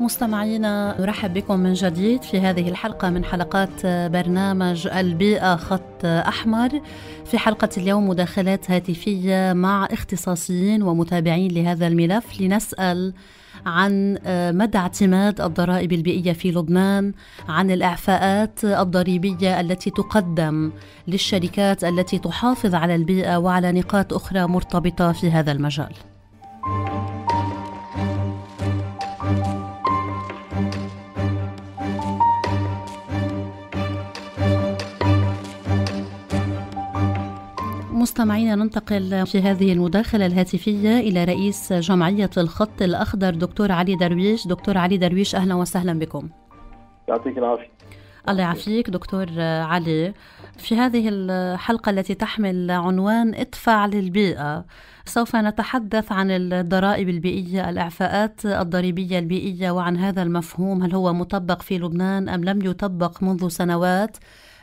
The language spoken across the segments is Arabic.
مستمعينا نرحب بكم من جديد في هذه الحلقة من حلقات برنامج البيئة خط أحمر. في حلقة اليوم مداخلات هاتفية مع اختصاصيين ومتابعين لهذا الملف. لنسأل عن مدى اعتماد الضرائب البيئية في لبنان عن الإعفاءات الضريبية التي تقدم للشركات التي تحافظ على البيئة وعلى نقاط أخرى مرتبطة في هذا المجال. مستمعينا ننتقل في هذه المداخلة الهاتفية إلى رئيس جمعية الخط الأخضر دكتور علي درويش. دكتور علي درويش أهلا وسهلا بكم. يعطيك العافية. الله يعافيك دكتور علي. في هذه الحلقة التي تحمل عنوان ادفع للبيئة سوف نتحدث عن الضرائب البيئية الإعفاءات الضريبية البيئية وعن هذا المفهوم هل هو مطبق في لبنان أم لم يطبق منذ سنوات.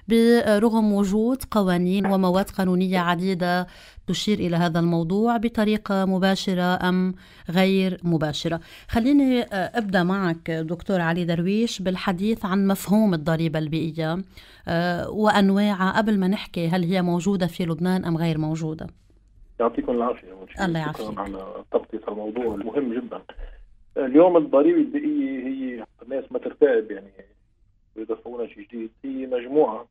برغم وجود قوانين ومواد قانونية عديدة تشير إلى هذا الموضوع بطريقة مباشرة أم غير مباشرة. خليني آه، أبدأ معك دكتور علي درويش بالحديث عن مفهوم الضريبة البيئية آه، وانواعها قبل ما نحكي هل هي موجودة في لبنان أم غير موجودة. يعطيكم العافية الله يعافيك على تغطيه الموضوع المهم جدا. اليوم الضريبة البيئية هي الناس ما ترتعب يعني بيضيفونا شيء جديد هي مجموعة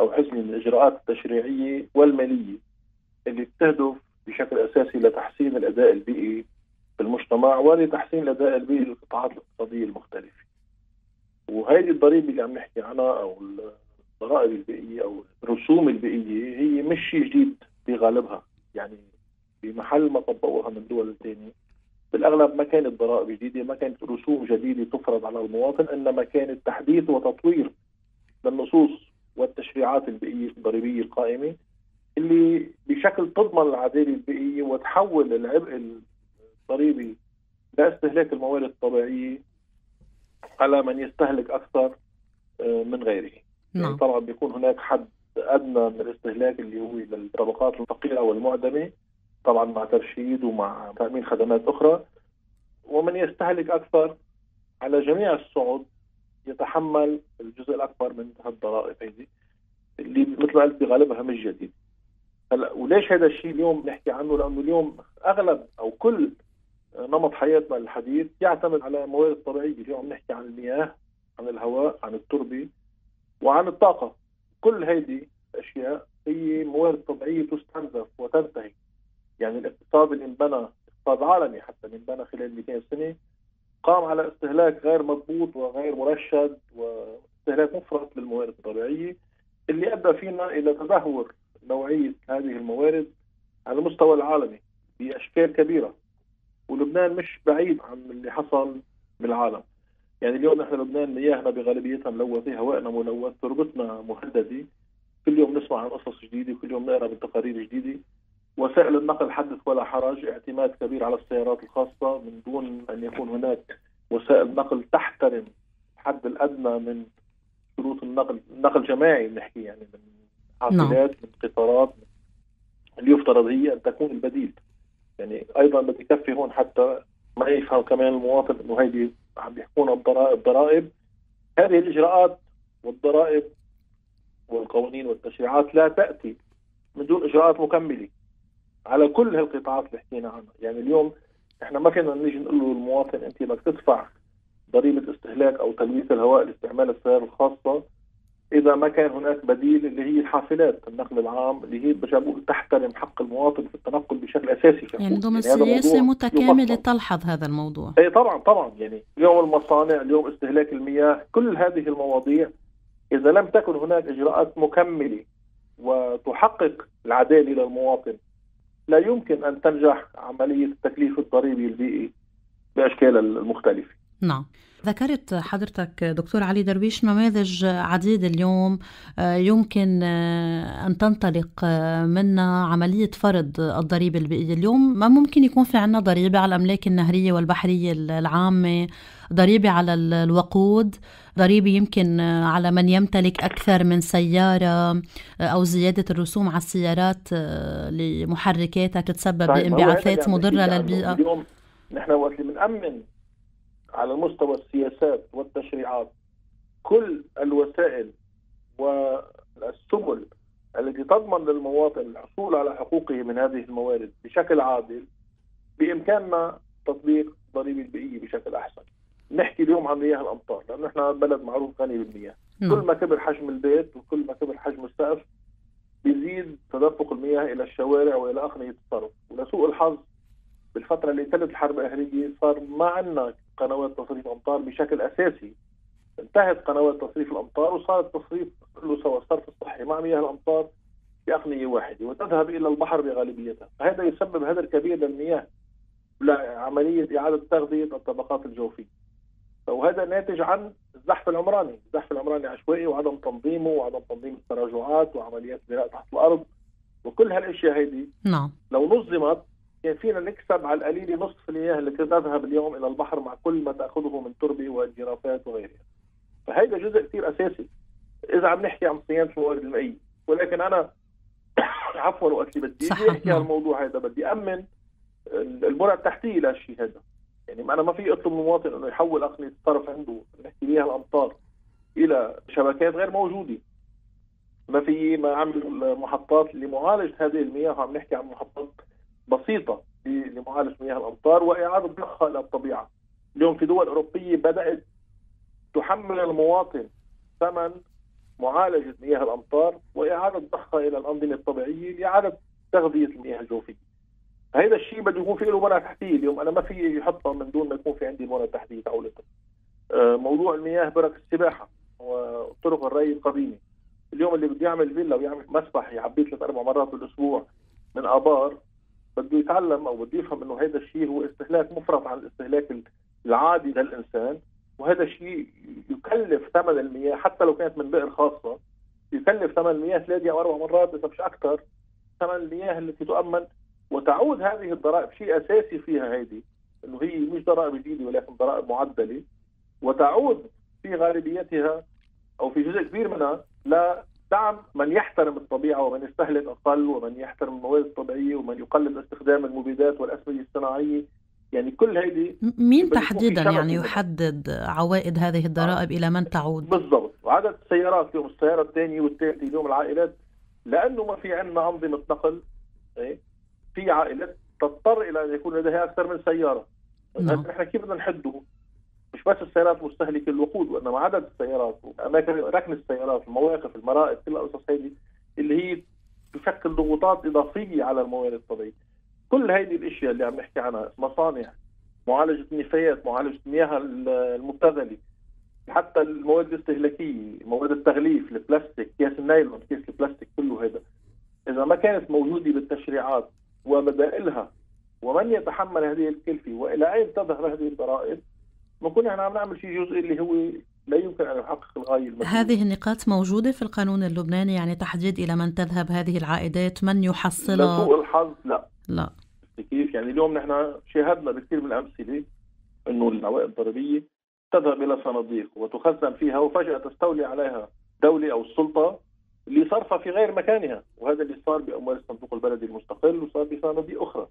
أو حزمه من الإجراءات التشريعية والمالية اللي بتهدف بشكل أساسي لتحسين الأداء البيئي في المجتمع ولتحسين الأداء البيئي للقطاعات الاقتصادية المختلفة. وهذه الضريبة اللي عم نحكي عنها أو الضرائب البيئية أو الرسوم البيئية هي مش شيء جديد بغالبها يعني بمحل ما طبقوها من دول ثانية بالأغلب ما كانت ضرائب جديدة ما كانت رسوم جديدة تفرض على المواطن إنما كانت تحديث وتطوير للنصوص والتشريعات البيئية الضريبية القائمة اللي بشكل تضمن العدالة البيئية وتحول العبء الضريبي لاستهلاك الموارد الطبيعية على من يستهلك أكثر آه، من غيره. يعني نعم. طبعا بيكون هناك حد أدنى من الاستهلاك اللي هو للطبقات الفقيرة والمعدمة طبعا مع ترشيد ومع تأمين خدمات أخرى ومن يستهلك أكثر على جميع الصعد يتحمل الجزء الأكبر من هالضرائب هذه اللي مثل ما قلت بغالبها مش جديد هلا وليش هذا الشيء اليوم نحكي عنه؟ لأنه اليوم أغلب أو كل نمط حياتنا الحديث يعتمد على موارد طبيعيه اليوم نحكي عن المياه عن الهواء عن التربة وعن الطاقة. كل هذه الاشياء هي موارد طبيعية تستنزف وتنتهي. يعني الاقتصاد اللي انبنى اقتصاد عالمي حتى اللي انبنى خلال 200 سنة قام على استهلاك غير مضبوط وغير مرشد واستهلاك مفرط للموارد الطبيعية اللي أدى فينا إلى تدهور نوعية هذه الموارد على المستوى العالمي بأشكال كبيرة. ولبنان مش بعيد عن اللي حصل بالعالم. يعني اليوم نحن لبنان مياهنا بغالبيتها ملوثه هوائنا ملوث تربتنا مهددة. كل يوم نسمع عن قصص جديدة كل يوم نقرأ بتقارير جديدة. وسائل النقل حدث ولا حرج اعتماد كبير على السيارات الخاصة من دون أن يكون هناك وسائل نقل تحترم الحد الأدنى من شروط النقل النقل جماعي بنحكي يعني من حافلات من قطارات اللي يفترض هي أن تكون البديل. يعني أيضا بدي يكفي هون حتى ما يفهم كمان المواطن أنه هيدي عم بيحكونا الضرائب ضرائب هذه الإجراءات والضرائب والقوانين والتشريعات لا تأتي من دون إجراءات مكملة. على كل هالقطاعات اللي حكينا عنها. يعني اليوم إحنا ما فينا نيجي نقول له للمواطن أنت بدك تدفع ضريبة استهلاك أو تلويث الهواء لاستعمال السيارة الخاصة إذا ما كان هناك بديل اللي هي الحافلات النقل العام اللي هي برجع بقول تحترم حق المواطن في التنقل بشكل أساسي يعني ضمن يعني سياسه متكاملة تلحظ هذا الموضوع. اي طبعا طبعا. يعني اليوم المصانع اليوم استهلاك المياه كل هذه المواضيع إذا لم تكن هناك إجراءات مكملة وتحقق العدالة للمواطن لا يمكن أن تنجح عملية التكليف الضريبي البيئي بأشكالها المختلفة. نعم. ذكرت حضرتك دكتور علي درويش نماذج عديدة اليوم آه، يمكن آه، أن تنطلق آه، منها عملية فرض الضريبة البيئية اليوم. ما ممكن يكون في عنا ضريبة على الأملاك النهرية والبحرية العامة؟ ضريبة على الوقود ضريبة يمكن على من يمتلك أكثر من سيارة أو زيادة الرسوم على السيارات لمحركاتها تتسبب بانبعاثات مضرة للبيئة. اليوم نحن وقت اللي بنأمن على مستوى السياسات والتشريعات كل الوسائل والسبل التي تضمن للمواطن الحصول على حقوقه من هذه الموارد بشكل عادل بامكاننا تطبيق ضريبة البيئية بشكل أحسن. نحكي اليوم عن مياه الأمطار لأنه إحنا بلد معروف غني بالمياه. نعم. كل ما كبر حجم البيت وكل ما كبر حجم السقف بيزيد تدفق المياه إلى الشوارع وإلى أقنية الصرف، ولسوء الحظ بالفترة اللي تلت الحرب الأهلية صار ما عندنا قنوات تصريف امطار بشكل أساسي. انتهت قنوات تصريف الأمطار وصار التصريف كله سوى الصرف الصحي مع مياه الأمطار بأقنية واحدة وتذهب إلى البحر بغالبيتها. فهذا يسبب هدر كبير للمياه لعملية إعادة تغذية الطبقات الجوفية. وهذا ناتج عن الزحف العمراني، الزحف العمراني عشوائي وعدم تنظيمه وعدم تنظيم التراجعات وعمليات بناء تحت الأرض وكل هالأشياء هذه نعم. لو نظمت كان فينا نكسب على القليل نصف المياه التي تذهب اليوم إلى البحر مع كل ما تأخذه من تربه والجرافات وغيرها. فهيدا جزء كثير أساسي إذا عم نحكي عن صيانة الموارد المائيه، ولكن أنا عفوا وقت اللي بدي احكي عن الموضوع هذا بدي أمن البنى التحتية لهالشيء هذا. يعني أنا ما في اطلب من المواطن إنه يحول أقنية الصرف عنده نحكي بها الأمطار إلى شبكات غير موجودة ما في ما عمل محطات لمعالجه هذه المياه وعم نحكي عن محطات بسيطة لمعالجة مياه الأمطار وإعادة ضخها إلى الطبيعة. اليوم في دول أوروبية بدأت تحمل المواطن ثمن معالجة مياه الأمطار وإعادة ضخها إلى الأنظمة الطبيعية لإعادة تغذية المياه الجوفية. هذا الشيء بده يكون في له بنى تحتيه اليوم أنا ما في يحطها من دون ما يكون في عندي البنى التحتيه تاعولتها آه، موضوع المياه برك السباحة وطرق الري القديمة. اليوم اللي بده يعمل فيلا ويعمل مسبح يعبيه ثلاث أربع مرات بالأسبوع من آبار بده يتعلم أو بده يفهم إنه هذا الشيء هو استهلاك مفرط عن الاستهلاك العادي للإنسان وهذا الشيء يكلف ثمن المياه حتى لو كانت من بئر خاصة يكلف ثمن المياه ثلاثة أو أربع مرات إذا مش أكثر ثمن المياه التي تؤمن. وتعود هذه الضرائب شيء أساسي فيها هذه إنه هي مش ضرائب جديدة ولكن ضرائب معدلة. وتعود في غالبيتها أو في جزء كبير منها لدعم من يحترم الطبيعة ومن يستهلك أقل ومن يحترم الموارد الطبيعية ومن يقلل استخدام المبيدات والأسمدة الصناعية يعني كل هيدي مين تحديدا يعني يحدد عوائد هذه الضرائب آه. إلى من تعود؟ بالضبط، وعدد السيارات اليوم السيارة الثانية والثالثه اليوم العائلات لأنه ما في عندنا أنظمة نقل إيه؟ في عائلات تضطر إلى أن يكون لديها أكثر من سيارة نعم. نحن كيف بدنا نحده؟ مش بس السيارات مستهلكة الوقود وإنما عدد السيارات وأماكن ركن السيارات المواقف المرائد كل القصص هذه اللي هي تشكل ضغوطات إضافية على الموارد الطبيعية. كل هذه الأشياء اللي عم نحكي عنها مصانع معالجة النفايات، معالجة المياه المبتذلة حتى المواد الاستهلاكية، مواد التغليف، البلاستيك، كيس النايلون، كيس البلاستيك كله هذا. إذا ما كانت موجودة بالتشريعات وبدائلها ومن يتحمل هذه الكلفة وإلى أين تذهب هذه الضرائب بنكون إحنا عم نعمل شيء جزئي اللي هو لا يمكن أن يحقق الغاية المطلوبة. هذه النقاط موجودة في القانون اللبناني يعني تحديد إلى من تذهب هذه العائدات من يحصلها؟ لسوء الحظ لا. لا. كيف؟ يعني اليوم نحن شاهدنا بكثير من الأمثلة أنه العوائد الضريبية تذهب إلى صناديق وتخزن فيها وفجأة تستولي عليها دولة أو السلطة لصرفها في غير مكانها وهذا اللي صار بأموال الصندوق البلدي المستقل وصار بصناديق أخرى.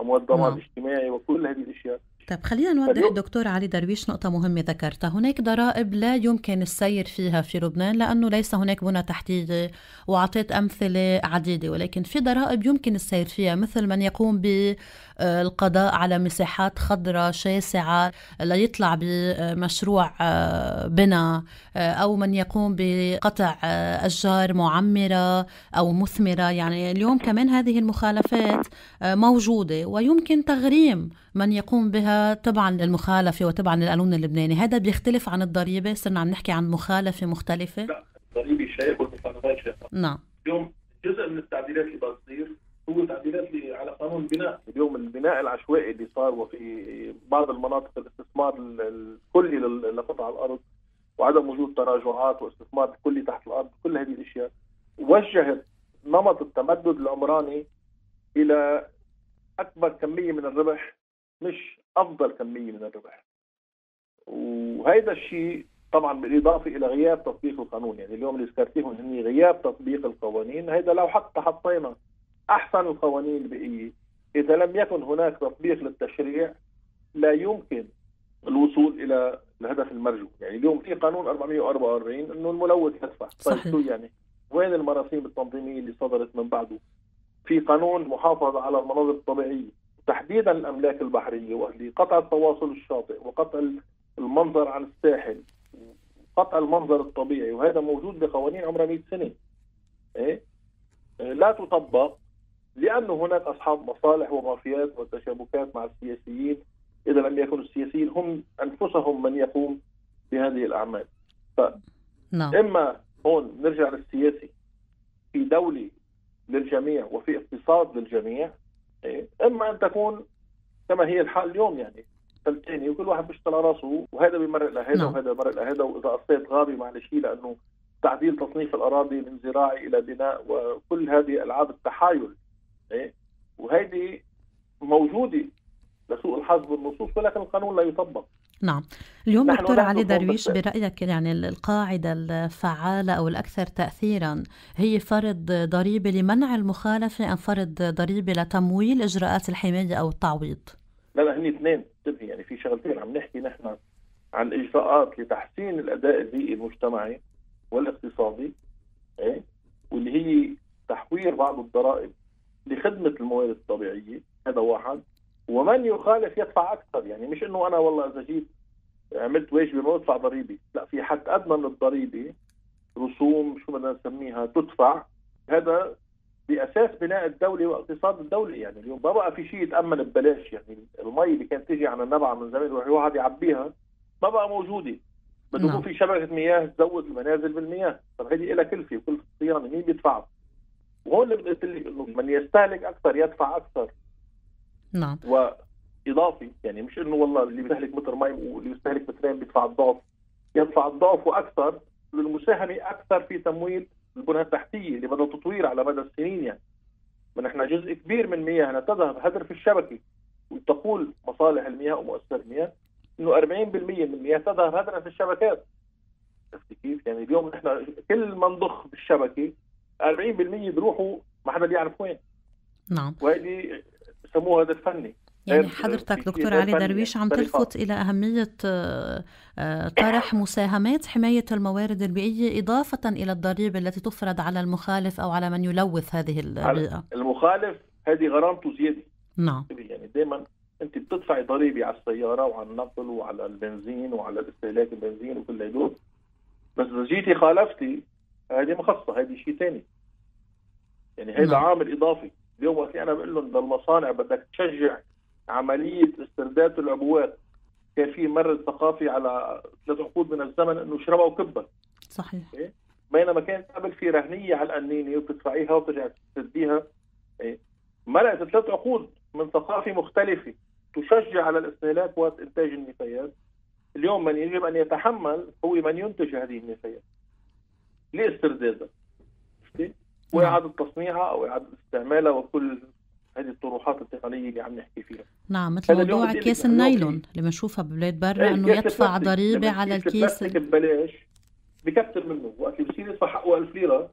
أموال الضمان نعم. الاجتماعي وكل هذه الأشياء. طيب خلينا نوضح دكتور علي درويش نقطة مهمة ذكرتها. هناك ضرائب لا يمكن السير فيها في لبنان لأنه ليس هناك بنى تحتية وأعطيت أمثلة عديدة ولكن في ضرائب يمكن السير فيها مثل من يقوم بالقضاء على مساحات خضراء شاسعة ليطلع بمشروع آه، بناء آه، أو من يقوم بقطع آه، أشجار معمرة أو مثمرة. يعني اليوم كمان هذه المخالفات موجودة ويمكن تغريم من يقوم بها تبعا للمخالفة وتبعا للقانون اللبناني. هذا بيختلف عن الضريبة. صرنا عم نحكي عن مخالفة مختلفة. لا الضريبة شيء والمخالفات شيء نعم. اليوم جزء من التعديلات اللي بتصير هو تعديلات على قانون البناء. اليوم البناء العشوائي اللي صار وفي بعض المناطق الاستثمار الكلي لقطع الأرض وعدم وجود تراجعات واستثمار كلي تحت الأرض كل هذه الأشياء. وجهت نمط التمدد العمراني إلى أكبر كمية من الربح مش أفضل كمية من الربح. وهذا الشيء طبعا بالإضافة إلى غياب تطبيق القانون. يعني اليوم اللي ذكرتيهم هن غياب تطبيق القوانين هذا لو حتى حطينا أحسن القوانين البيئيه إذا لم يكن هناك تطبيق للتشريع لا يمكن الوصول إلى الهدف المرجو. يعني اليوم في قانون 444 إنه الملوث يدفع. طيب شو يعني؟ وين المراسيم التنظيمية اللي صدرت من بعده؟ في قانون محافظة على المناظر الطبيعية تحديدا الأملاك البحرية واللي قطع التواصل الشاطئ وقطع المنظر عن الساحل قطع المنظر الطبيعي وهذا موجود بقوانين عمرها 100 سنة إيه؟ لا تطبق لأنه هناك أصحاب مصالح ومافيات وتشابكات مع السياسيين إذا لم يكونوا السياسيين هم أنفسهم من يقوم بهذه الأعمال ف نعم. إما هون نرجع للسياسي في دولة للجميع وفي اقتصاد للجميع إيه؟ إما أن تكون كما هي الحال اليوم يعني ثلثيني وكل واحد بيشتغل على راسه وهذا بيمرق لهذا نعم. وهذا بيمرق لهذا وإذا قصيت غابي معلش لأنه تعديل تصنيف الأراضي من زراعي إلى بناء وكل هذه ألعاب التحايل إيه؟ وهيدي موجودة لسوء الحظ بالنصوص ولكن القانون لا يطبق نعم اليوم دكتور علي درويش برأيك يعني القاعدة الفعالة أو الأكثر تأثيرا هي فرض ضريبة لمنع المخالفة أم فرض ضريبة لتمويل إجراءات الحماية أو التعويض؟ لا لا هني اثنين انتبهي يعني في شغلتين عم نحكي نحن عن إجراءات لتحسين الأداء البيئي المجتمعي والاقتصادي إيه؟ واللي هي تحوير بعض الضرائب لخدمة الموارد الطبيعية هذا واحد ومن يخالف يدفع أكثر. يعني مش إنه أنا والله إذا جيت عملت واجبي ما بدفع ضريبة. لا في حد ادنى من الضريبة رسوم شو بدنا نسميها تدفع. هذا بأساس بناء الدولة واقتصاد الدولة. يعني اليوم ما بقى في شيء يتامن ببلاش. يعني المي اللي كانت تيجي على النبع من زمان يروح واحد يعبيها ما بقى موجودة. بده يكون نعم. في شبكة مياه تزود المنازل بالمياه. طب هذه لها كلفة وكلفه الصيانه مين بيدفعها؟ وهون اللي قلت لك إنه من يستهلك أكثر يدفع أكثر. نعم. وإضافي يعني مش إنه والله اللي بيستهلك متر مي واللي بيستهلك مترين بيدفع الضعف. يدفع الضعف وأكثر للمساهمة أكثر في تمويل البنى التحتية اللي بدها تطوير على مدى السنين يعني. ما نحن جزء كبير من مياهنا تذهب هدر في الشبكة. وتقول مصالح المياه ومؤسسات المياه إنه 40% من المياه تذهب هدرا في الشبكات. عرفت كيف؟ يعني اليوم نحن كل ما نضخ بالشبكة 40% بيروحوا ما حدا بيعرف وين. نعم. وهذه بسموه هذا الفني. يعني حضرتك دكتور علي درويش عم تلفت إلى أهمية آه، آه، طرح مساهمات حماية الموارد البيئية إضافة إلى الضريبة التي تفرض على المخالف أو على من يلوث هذه البيئة. المخالف هذه غرامته زيادة. نعم. يعني دائما أنت بتدفعي ضريبة على السيارة وعلى النقل وعلى البنزين وعلى الاستهلاك البنزين وكل هدول. بس إذا جيتي خالفتي هذه مخصصة هذه شيء ثاني يعني هذا نعم. عامل إضافي. اليوم وقت أنا بقول لهم للمصانع بدك تشجع عملية استرداد العبوات كان في مرض ثقافي على ثلاث عقود من الزمن إنه اشربها وكبها. صحيح. إيه؟ بينما كانت قبل في رهنية على القنينه وبتدفعيها وترجع تسديها إيه؟ مرقت ثلاث عقود من ثقافة مختلفة تشجع على الاستهلاك وقت إنتاج النفايات. اليوم من يجب أن يتحمل هو من ينتج هذه النفايات. لاستردادها وإعادة تصنيعها أو إعادة استعمالها وكل هذه الطروحات التقنية اللي عم نحكي فيها. نعم مثل موضوع كيس النايلون اللي بنشوفها ببلاد برا إيه، إنه يدفع ضريبة على الكيس ببلاش. بكثر منه. وقت اللي بصير يدفع حقه 1000 ليرة.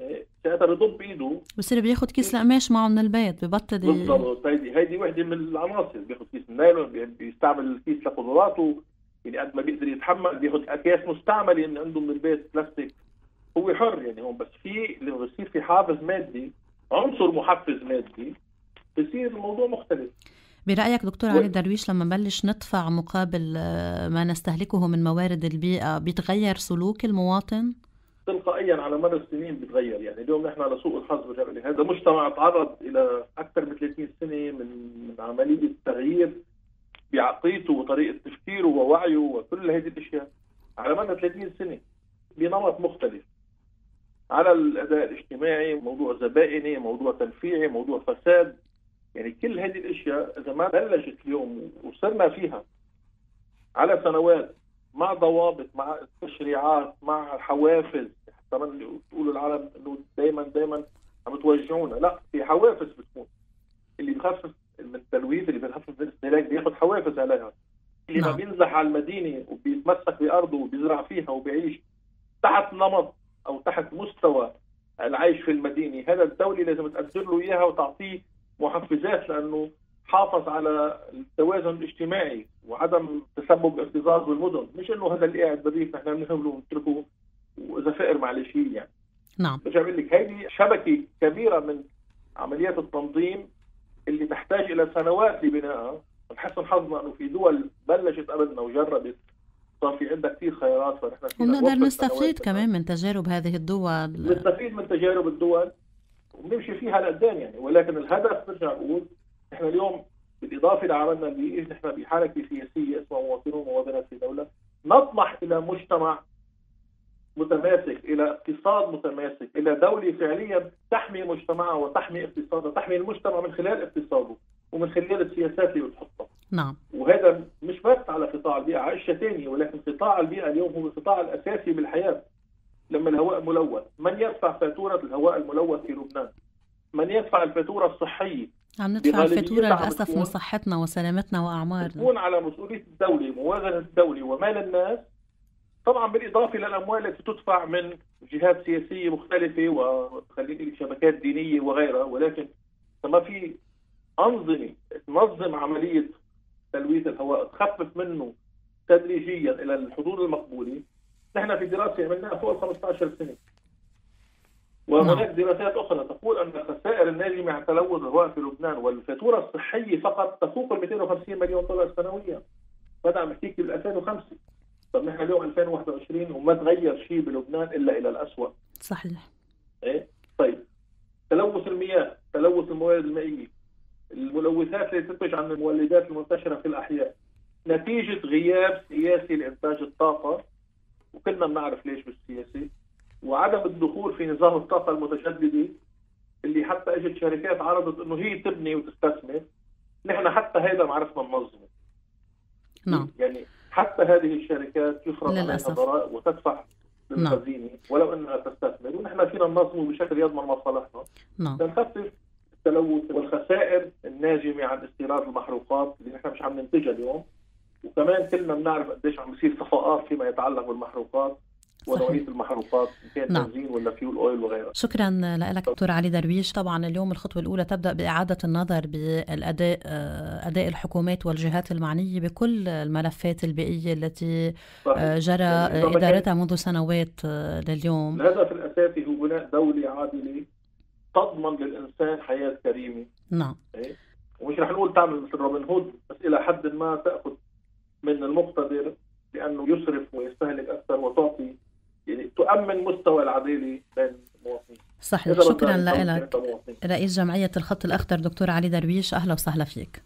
إيه، ساعتها بضب إيده. بصير بياخذ كيس القماش معه من البيت ببطل بالضبط. هيدي هيدي وحدة من العناصر. بياخذ كيس النايلون بيستعمل الكيس لقدراته. يعني قد ما بيقدر يتحمل بياخذ أكياس مستعملة اللي عنده من البيت بلاستيك. هو حر يعني هون بس في لما بصير في حافز مادي عنصر محفز مادي بصير الموضوع مختلف. برأيك دكتور علي درويش لما نبلش ندفع مقابل آه، ما نستهلكه من موارد البيئة بيتغير سلوك المواطن؟ تلقائيا على مر السنين بيتغير. يعني اليوم نحن على سوء الحظ برجع هذا مجتمع تعرض إلى أكثر من 30 سنة من من عملية تغيير بعقليته وطريقة تفكيره ووعيه وكل هذه الأشياء على مدى 30 سنة بنمط مختلف. على الأداء الاجتماعي موضوع زبائني موضوع تنفيعي موضوع فساد. يعني كل هذه الأشياء إذا ما بلشت اليوم وصرنا فيها على سنوات مع ضوابط مع تشريعات مع حوافز حتى تقولوا العالم إنه دائما دائما عم توجعونا. لا في حوافز بتكون. اللي بخفف من التلويث اللي بخفف من الاستهلاك بياخذ حوافز عليها. اللي ما نعم. بينزح على المدينة وبيتمسك بأرضه وبيزرع فيها وبيعيش تحت نمط أو تحت مستوى العيش في المدينة. هذا الدولة لازم تقدر له إياها وتعطيه محفزات لأنه حافظ على التوازن الاجتماعي وعدم تسبب اكتظاظ بالمدن. مش إنه هذا اللي قاعد بالريف نحن بنهمله ونتركه وإذا فقر معلش يعني. نعم. برجع بقول لك هذه شبكة كبيرة من عمليات التنظيم اللي تحتاج إلى سنوات لبنائها. ونحسن حظنا إنه في دول بلشت قبلنا وجربت صار في عندها كثير خيارات فنحن ونقدر نستفيد كمان من تجارب هذه الدول؟ نستفيد من تجارب الدول وبنمشي فيها لقدام يعني ولكن الهدف برجع بقول نحن اليوم بالإضافة لعملنا البيئي نحن بحركه سياسية اسمها مواطنون ومواطنات في دولة نطمح إلى مجتمع متماسك إلى اقتصاد متماسك إلى دوله فعليا تحمي مجتمعها وتحمي اقتصادها تحمي المجتمع من خلال اقتصاده ومن خلال السياسات اللي بتحطها. نعم. وهذا مش بس على قطاع البيئة اشياء ثانية ولكن قطاع البيئة اليوم هو القطاع الأساسي بالحياة. لما الهواء ملوث من يدفع فاتورة الهواء الملوث في لبنان؟ من يدفع الفاتورة الصحية؟ عم ندفع الفاتورة للأسف من صحتنا وسلامتنا وأعمارنا. تكون على مسؤولية الدولة موازنة الدولة ومال الناس طبعا بالإضافة للأموال التي تدفع من جهات سياسية مختلفة وخليني شبكات دينية وغيرها ولكن ما في أنظمة تنظم عملية تلويث الهواء تخفف منه تدريجيا إلى الحدود المقبولة نحن في دراسة عملناها فوق 15 سنة. وهناك نعم. دراسات أخرى تقول أن الخسائر الناجمة عن تلوث الهواء في لبنان والفاتورة الصحية فقط تفوق ال 250 مليون دولار سنويا. بدا عم بحكيك بال 2005 طب نحن اليوم 2021 وما تغير شيء بلبنان إلا إلى الاسوء صحيح. إيه؟ طيب. تلوث المياه تلوث الموارد المائية. الملوثات اللي تنتج عن المولدات المنتشرة في الأحياء. نتيجة غياب سياسي لإنتاج الطاقة. وكلنا بنعرف ليش بالسياسة. وعدم الدخول في نظام الطاقة المتجددة. اللي حتى إجت شركات عرضت إنه هي تبني وتستثمر. نحن حتى هذا ما عرفنا ننظمه نعم. يعني حتى هذه الشركات يفرض عليها ضرائب وتدفع للخزينه نعم. ولو أنها تستثمر ونحن فينا ننظمه بشكل يضمن مصالحنا. نعم. لنخفف التلوث والخسائر الناجمة عن استيراد المحروقات اللي نحن مش عم ننتجها اليوم. وكمان كلنا بنعرف قديش عم بيصير صفقات فيما يتعلق بالمحروقات. ونوعيه المحروقات كان نعم. بنزين ولا فيول اويل وغيرها شكرا لك دكتور علي درويش طبعا اليوم الخطوة الأولى تبدأ بإعادة النظر بالأداء آه، أداء الحكومات والجهات المعنية بكل الملفات البيئية التي صحيح. آه، جرى يعني إدارتها منذ سنوات آه، لليوم الهدف الأساسي هو بناء دولة عادلة تضمن للإنسان حياة كريمة نعم إيه؟ ومش رح نقول تعمل مثل روبن هود بس إلى حد ما تأخذ من المقتدر لأنه يسرف ويستهلك أكثر وتعطي يعني تؤمن مستوى العداله بين المواطنين. صحيح. شكرا لك. رئيس جمعية الخط الأخضر دكتور علي درويش أهلا وسهلا فيك.